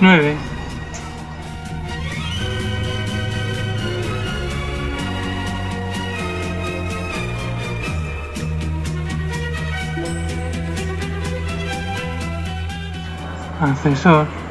9. Ascensor.